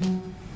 Settle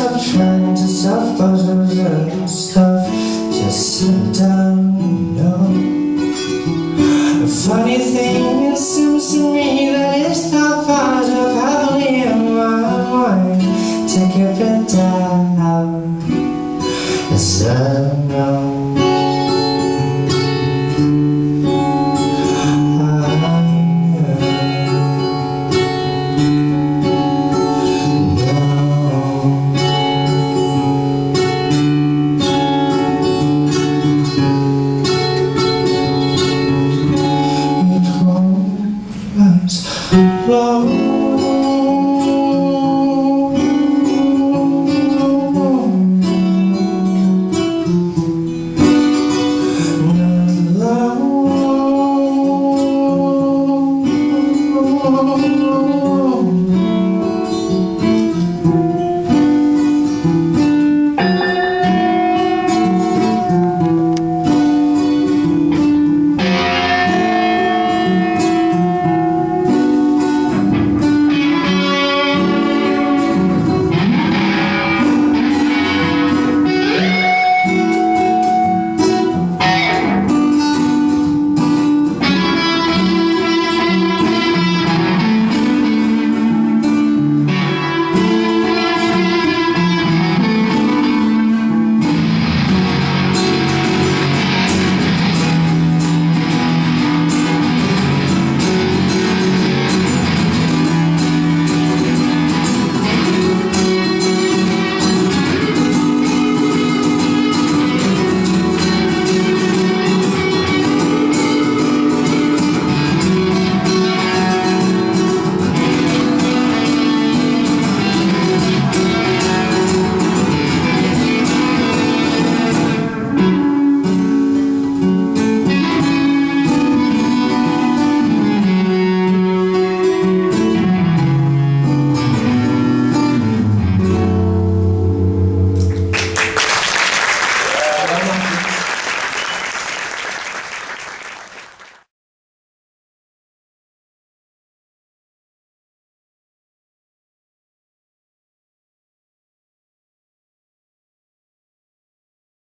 I'm trying to stop buzzers and stuff. Just sit down, you know. A funny thing, it seems to me That it's not part of happily in my mind Take a bit down. As I know love.